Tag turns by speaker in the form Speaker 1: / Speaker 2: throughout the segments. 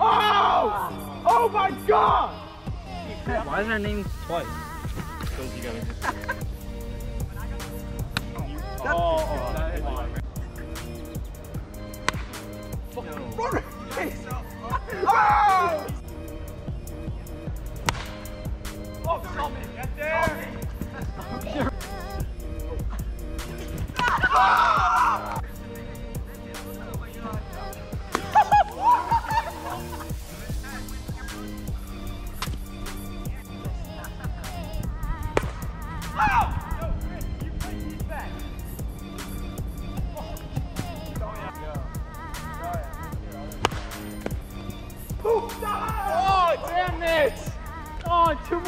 Speaker 1: Oh! Oh my god!
Speaker 2: Why is our name twice?
Speaker 1: Goes together. oh, oh, that is Oh! Oh, stop it! Get there! Oh,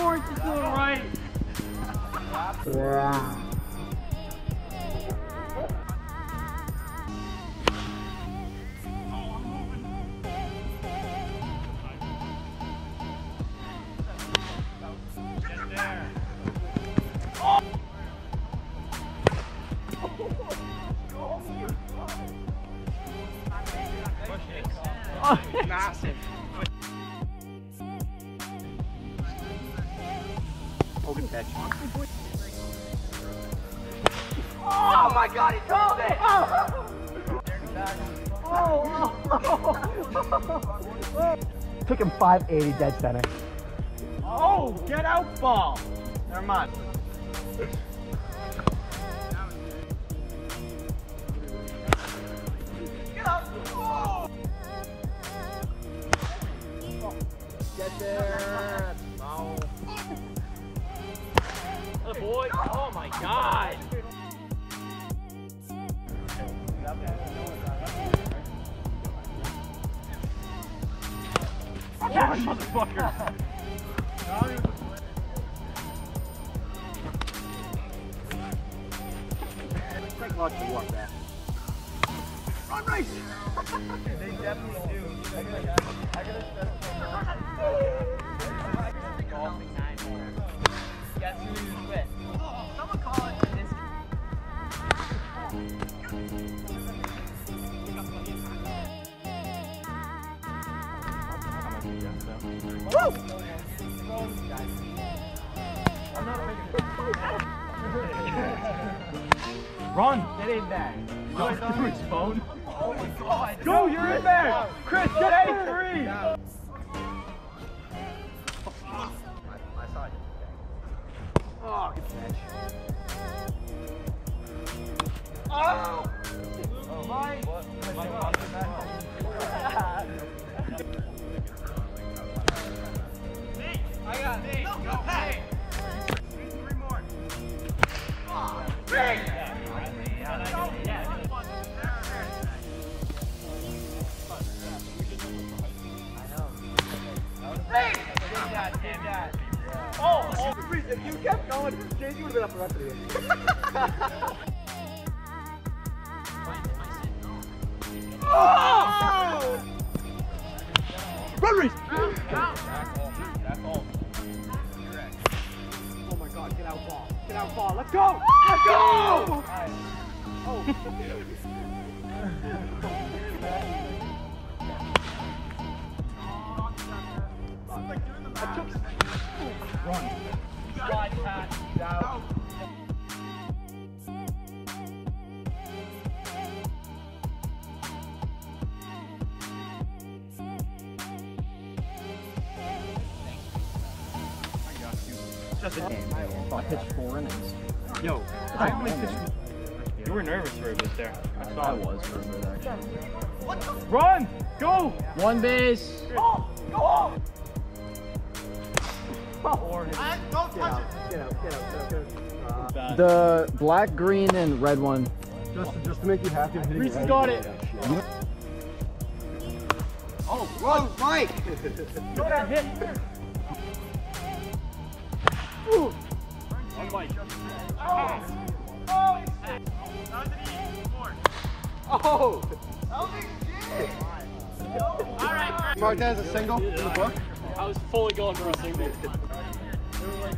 Speaker 1: More to the right. Massive. God, he called it! Oh! oh.
Speaker 3: Took him 580 dead center.
Speaker 1: Oh, get out ball. Never mind. Get up. Oh. Get there. Foul. Oh boy. Oh my god. Oh, motherfucker. Run race. they definitely do. I gotta, I gotta Golfing nine? Run! Get in there. Go through his phone. Oh my god. Go, you're in there! Chris, get A three! Oh, good catch. Oh! Oh, Mike! I Oh, oh, if you kept going, JC would have been up the rest of the game. oh! Run race! Oh my god, get out ball. Get out ball. Let's go! Let's go! Run. Slide pass. He's out. Just a game.
Speaker 2: I pitched four innings.
Speaker 1: Yo, I only pitched. You were nervous for a bit there. I saw
Speaker 2: I was for a bit actually.
Speaker 1: Run! Go!
Speaker 2: One base.
Speaker 1: Oh! Go!
Speaker 3: Or his, get out, get out, get out, get out, get out. Uh,
Speaker 2: The black, green, and red one.
Speaker 3: just, just to make you happy,
Speaker 1: Reese
Speaker 3: right
Speaker 1: got it.
Speaker 3: that shit.
Speaker 1: Oh, run, Mike! Go that hit! Ooh! One Mike. Oh! Oh! Oh!
Speaker 3: Martinez a single in the book.
Speaker 1: I was fully going for a single.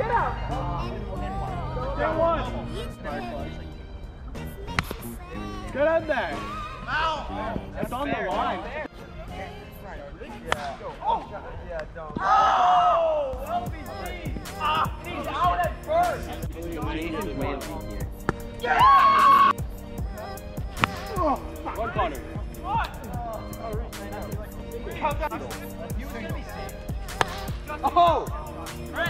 Speaker 1: Get out! Get one! Get in there! It's on the line. Oh! LBC! Ah, he's out at first! One corner. What? Oh! Ready?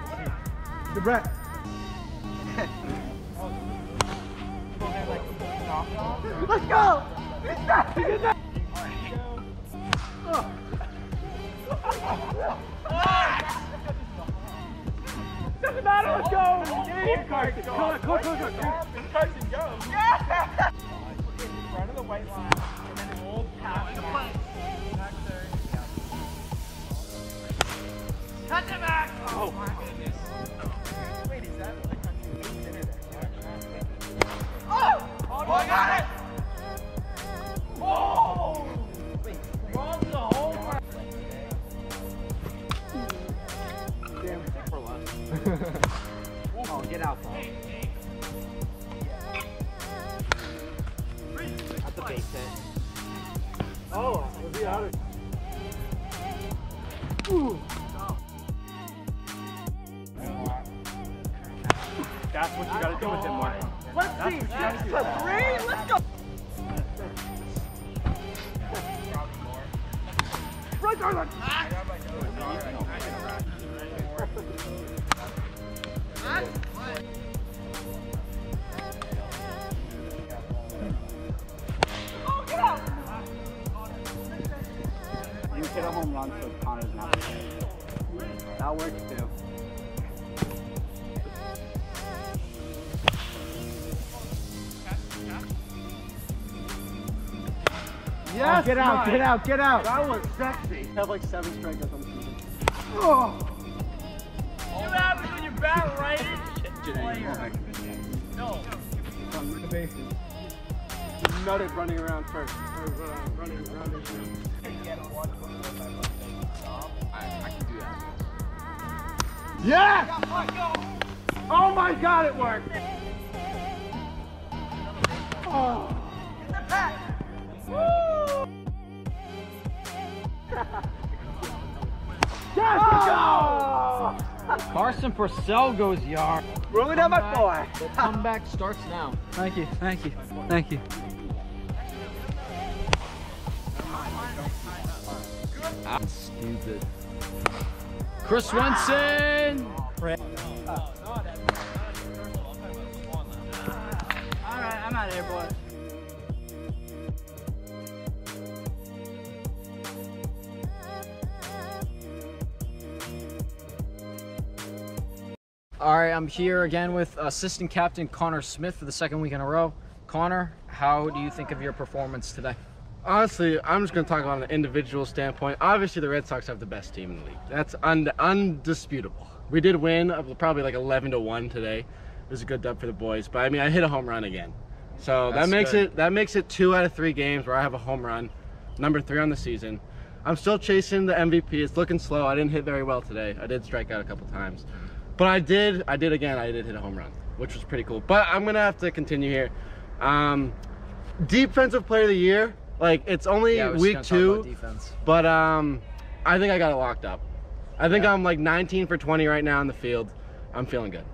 Speaker 3: Good rep. Let's go.
Speaker 1: Doesn't matter, let's go! Get in here, Carson! Come on, come on, come on, come on. Carson, go! Yeah! In front of the white line, and then hold past Oh,
Speaker 3: get out, Paul. That's a base hit. Oh, was he out of
Speaker 1: That's what you gotta do with him, Mark. Let's see. That's a three. Let's go. Right, get out.
Speaker 3: You hit a home run, so Connor's not. That works too.
Speaker 1: Yes,
Speaker 3: get out,
Speaker 1: Mike.
Speaker 3: get out, get out.
Speaker 1: That was sexy.
Speaker 3: have like seven strikeouts on the season.
Speaker 1: Oh. See what happens when you bat right No.
Speaker 3: The bases. He nutted running around first. Or, uh, running around
Speaker 1: Yes! Oh my god, it worked! Oh. Yes, let's go!
Speaker 2: Carson Purcell goes yard.
Speaker 1: Rolling down my boy.
Speaker 2: The comeback starts now.
Speaker 3: Thank you, thank you, thank you.
Speaker 2: Stupid. Chris Swenson.
Speaker 3: Alright, I'm out of here, boys.
Speaker 2: All right, I'm here again with assistant captain Connor Smith for the second week in a row. Connor, how do you think of your performance today?
Speaker 4: Honestly, I'm just going to talk on an individual standpoint. Obviously, the Red Sox have the best team in the league. That's un- undisputable. We did win uh, probably like 11 to 1 today. It was a good dub for the boys, but I mean, I hit a home run again. So
Speaker 2: That's
Speaker 4: that makes
Speaker 2: good.
Speaker 4: it that makes it 2 out of 3 games where I have a home run. Number 3 on the season. I'm still chasing the MVP. It's looking slow. I didn't hit very well today. I did strike out a couple times. But I did I did again. I did hit a home run, which was pretty cool. But I'm going to have to continue here. Um defensive player of the year. Like it's only
Speaker 2: Yeah,
Speaker 4: week
Speaker 2: gonna
Speaker 4: two, but um, I think I got it locked up. I think
Speaker 2: Yeah.
Speaker 4: I'm like 19 for 20 right now in the field. I'm feeling good.